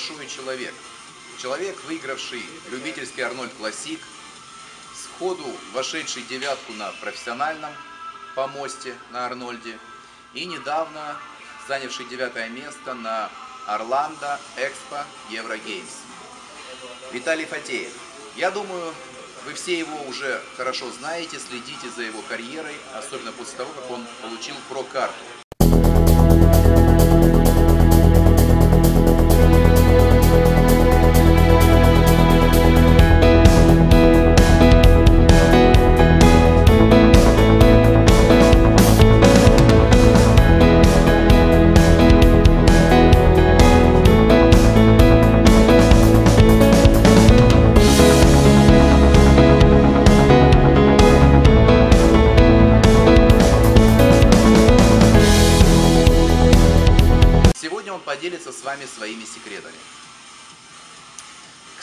большой человек. Человек, выигравший любительский Арнольд Классик, сходу вошедший девятку на профессиональном помосте на Арнольде и недавно занявший девятое место на Орландо Экспо Еврогеймс. Виталий Фатеев. Я думаю, вы все его уже хорошо знаете, следите за его карьерой, особенно после того, как он получил про-карту.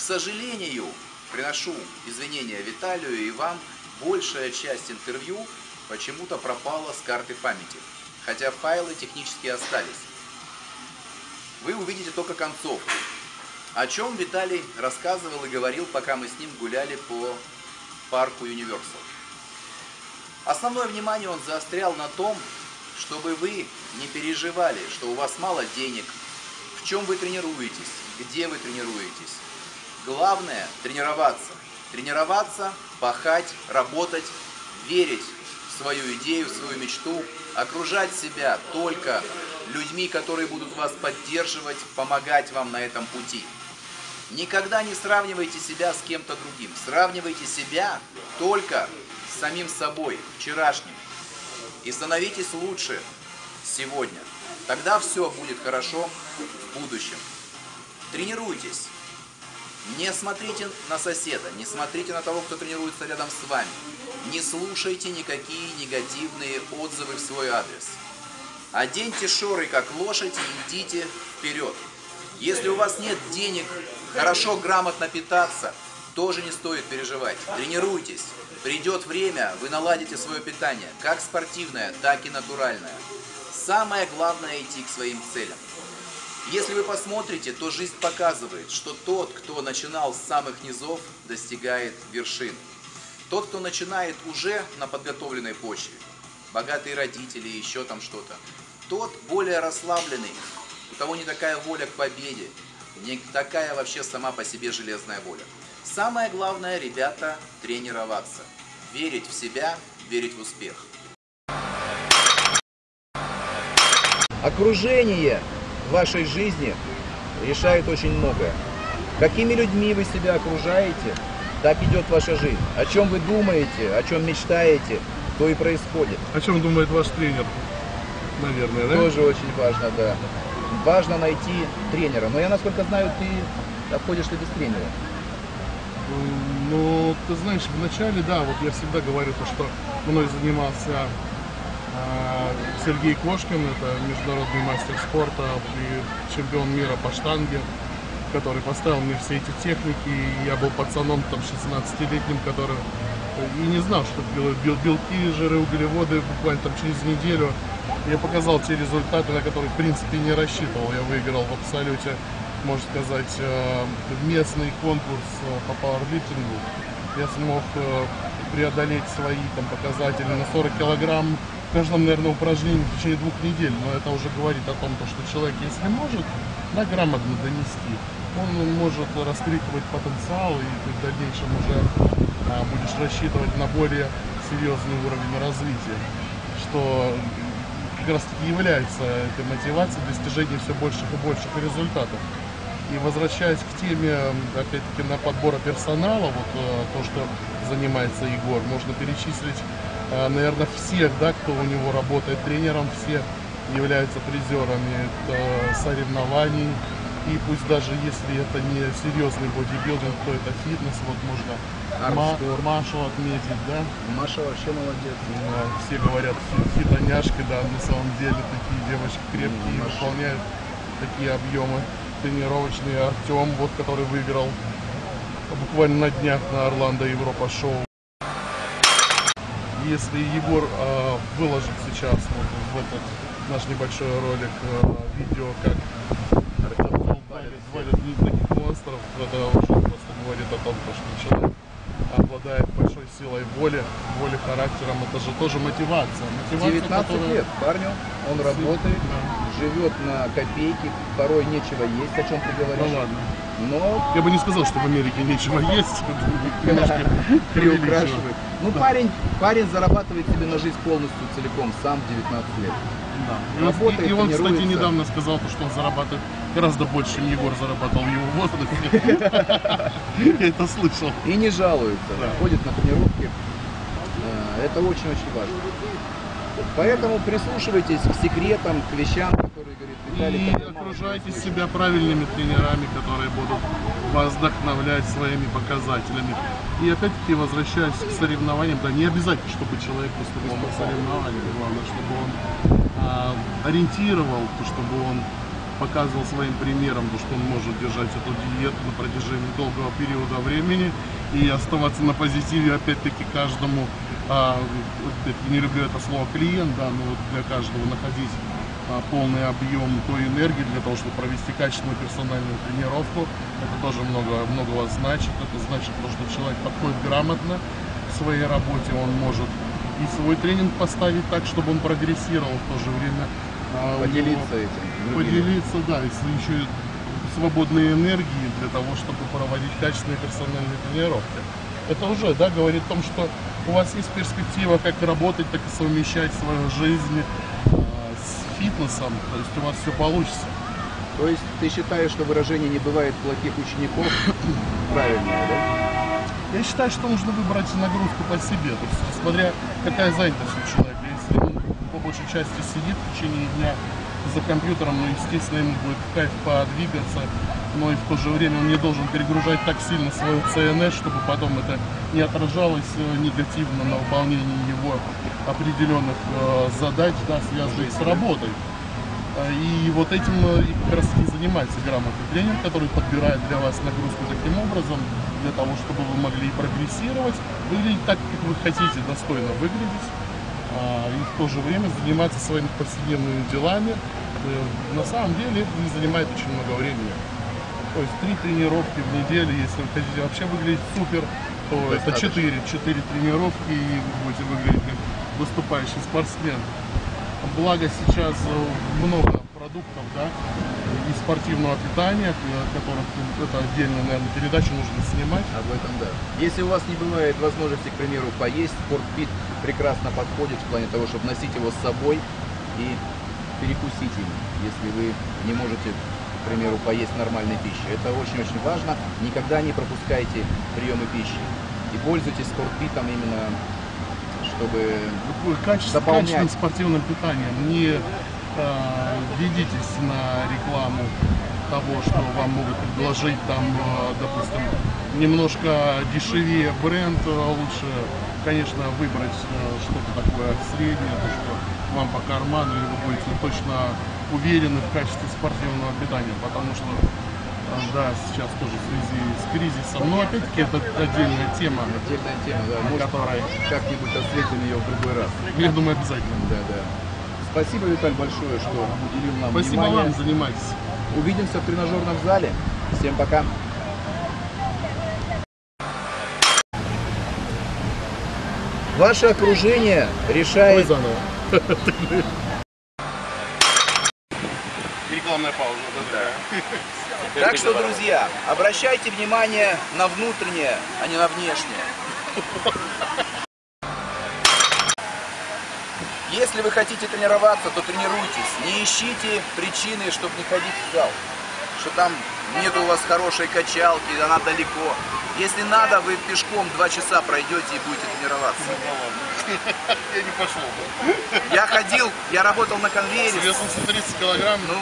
Сожалению, приношу извинения Виталию и вам, большая часть интервью почему-то пропала с карты памяти, хотя файлы технически остались. Вы увидите только концовку. О чем Виталий рассказывал и говорил, пока мы с ним гуляли по парку Universal. Основное внимание он заострял на том, чтобы вы не переживали, что у вас мало денег, в чем вы тренируетесь, где вы тренируетесь. Главное – тренироваться. Тренироваться, пахать, работать, верить в свою идею, в свою мечту, окружать себя только людьми, которые будут вас поддерживать, помогать вам на этом пути. Никогда не сравнивайте себя с кем-то другим. Сравнивайте себя только с самим собой, вчерашним. И становитесь лучше сегодня. Тогда все будет хорошо в будущем. Тренируйтесь. Не смотрите на соседа, не смотрите на того, кто тренируется рядом с вами. Не слушайте никакие негативные отзывы в свой адрес. Оденьте шоры как лошадь и идите вперед. Если у вас нет денег хорошо, грамотно питаться, тоже не стоит переживать. Тренируйтесь. Придет время, вы наладите свое питание, как спортивное, так и натуральное. Самое главное идти к своим целям. Если вы посмотрите, то жизнь показывает, что тот, кто начинал с самых низов, достигает вершин. Тот, кто начинает уже на подготовленной почве, богатые родители, еще там что-то, тот более расслабленный, у того не такая воля к победе, не такая вообще сама по себе железная воля. Самое главное, ребята, тренироваться. Верить в себя, верить в успех. Окружение в вашей жизни решает очень многое. Какими людьми вы себя окружаете, так идет ваша жизнь. О чем вы думаете, о чем мечтаете, то и происходит. О чем думает ваш тренер? Наверное, да? Тоже очень важно, да. Важно найти тренера. Но я, насколько знаю, ты обходишь ты без тренера. Ну, ты знаешь, вначале, да, вот я всегда говорю то, что мной занимался Сергей Кошкин, это международный мастер спорта и чемпион мира по штанге, который поставил мне все эти техники. И я был пацаном там 16-летним, который и не знал, что бел- белки, жиры, углеводы. Буквально там через неделю я показал те результаты, на которые в принципе не рассчитывал. Я выиграл в абсолюте, можно сказать, э, местный конкурс э, по пауэрлифтингу. Я смог э, преодолеть свои там показатели на 40 килограмм в каждом, наверное, упражнении в течение двух недель. Но это уже говорит о том, то, что человек, если может, да, грамотно донести, он может раскрикивать потенциал, и ты в дальнейшем уже а, будешь рассчитывать на более серьезный уровень развития, что как раз таки является этой мотивацией достижения все больших и больших результатов. И возвращаясь к теме, опять-таки, на подбора персонала, вот э, то, что занимается Егор, можно перечислить, э, наверное, всех, да, кто у него работает тренером, все являются призерами э, соревнований. И пусть даже если это не серьезный бодибилдинг, то это фитнес, вот можно Ма-. Машу отметить, да. Маша вообще молодец. Ну, Все говорят, фитоняшки, да, на самом деле такие девочки крепкие, М, выполняют такие объемы тренировочные. Артем, вот, который выиграл буквально на днях на Орландо Европа шоу. Если Егор э, выложит сейчас вот в этот наш небольшой ролик, э, видео, как Артем валит, таких монстров, это уже просто говорит о том, что человек большой силой воли, воли характером, это же тоже мотивация. мотивация 19 которая- лет парню, он работает, Да. живет на копейки, порой нечего есть, о чем ты Ну говоришь. ладно. Но Я бы не сказал, что в Америке нечего есть. Приукрашивает. Ну, парень, парень зарабатывает себе на жизнь полностью целиком сам в 19 лет. Да. И Работает, и он, кстати, недавно сказал, то, что он зарабатывает гораздо больше, чем Егор зарабатывал в его возрасте. Я это слышал. И не жалуется, ходит на тренировки. Э, Это очень-очень важно. Поэтому прислушивайтесь к секретам, к вещам, которые говорит Виталий. И окружайте себя правильными тренерами, которые будут вас вдохновлять своими показателями. И опять-таки, возвращаясь к соревнованиям, да не обязательно, чтобы человек выступал на соревнованиях, главное, чтобы он а, ориентировал, то, чтобы он показывал своим примером, то, что он может держать эту диету на протяжении долгого периода времени и оставаться на позитиве, опять-таки, каждому, а, не люблю это слово клиент, да, но вот для каждого находить а, полный объем той энергии для того, чтобы провести качественную персональную тренировку. Это тоже много, многого значит. Это значит, то, что человек подходит грамотно к своей работе, он может и свой тренинг поставить так, чтобы он прогрессировал в то же время. а, Поделиться этим. Поделиться, да, если еще и свободной энергии для того, чтобы проводить качественные персональные тренировки. Это уже, да, говорит о том, что у вас есть перспектива как работать, так и совмещать свою жизнь а, с фитнесом, то есть у вас все получится. То есть ты считаешь, что выражение «не бывает плохих учеников» правильное, да? Я считаю, что нужно выбрать нагрузку по себе, то есть смотря какая занятость у человека. Если он по большей части сидит в течение дня за компьютером, ну, естественно, ему будет кайф подвигаться, но и в то же время он не должен перегружать так сильно свою ЦНС, чтобы потом это не отражалось э, негативно на выполнении его определенных э, задач, да, связанных с работой. А, И вот этим э, как раз таки занимается грамотный тренер, который подбирает для вас нагрузку таким образом, для того, чтобы вы могли прогрессировать, выглядеть так, как вы хотите, достойно выглядеть, и в то же время заниматься своими повседневными делами. Э, На самом деле это не занимает очень много времени. То есть три тренировки в неделю, если вы хотите вообще выглядеть супер, то это четыре, четыре тренировки, и вы будете выглядеть как выступающий спортсмен. Благо сейчас э, много продуктов, да, и спортивного питания, э, которых это отдельно, наверное, передачу нужно снимать. Об этом да. Если у вас не бывает возможности, к примеру, поесть, спортфит прекрасно подходит в плане того, чтобы носить его с собой и перекусить им, если вы не можете, к примеру, поесть нормальной пищи. Это очень-очень важно. Никогда не пропускайте приемы пищи. И пользуйтесь спортфитом именно, чтобы качество, Дополнять. качественным спортивным питанием. Не ведитесь на рекламу того, что вам могут предложить там, э, допустим, немножко дешевее бренд, э, лучше, конечно, выбрать э, что-то такое среднее, то, что вам по карману, и вы будете точно уверены в качестве спортивного питания, потому что э, да, сейчас тоже в связи с кризисом, но опять-таки это отдельная тема, отдельная тема, да, может которой, как-нибудь осветим ее в другой раз. я думаю, обязательно. Да, да. Спасибо, Виталь, большое, что уделил нам Спасибо внимание. вам, занимайтесь. Увидимся в тренажерном зале. Всем пока. Ваше окружение Ой, решает... заново. Рекламная пауза. Да. Так что, друзья, обращайте внимание на внутреннее, а не на внешнее. Если вы хотите тренироваться, то тренируйтесь. Не ищите причины, чтобы не ходить в зал. Что там нет у вас хорошей качалки, она далеко. Если надо, вы пешком два часа пройдете и будете тренироваться. Я не пошел. Я ходил, я работал на конвейере. Весом 130 килограмм, ну, Ну,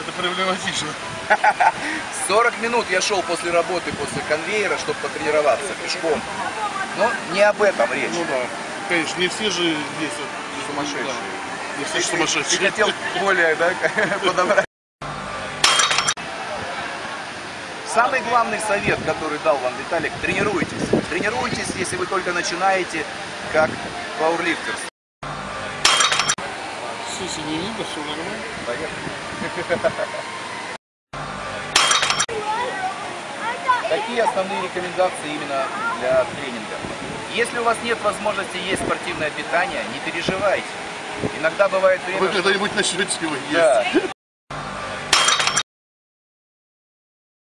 это проблематично. 40 минут я шел после работы, после конвейера, чтобы потренироваться пешком. Но не об этом речь. Ну да. Конечно, не все же весят. Сумасшедшие. Да. Не все же Ты сумасшедшие. хотел более, да, подобрать. Самый главный совет, который дал вам Виталик, тренируйтесь. Тренируйтесь, если вы только начинаете, как пауэрлифтер. Слушай, не видно, все нормально. Поехали. Какие основные рекомендации именно для тренинга? Если у вас нет возможности есть спортивное питание, не переживайте. Иногда бывает время, Вы когда-нибудь начнете его есть. Да.